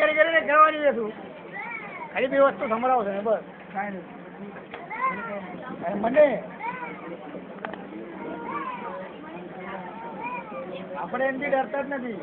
કરી કરીને છે તું. ખાલી બે વસ્તુ સંભળાવશે ને બસ. કાંઈ નહીં. મને આપણે એમથી ડરતા જ નથી.